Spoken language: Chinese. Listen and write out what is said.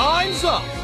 Time's up.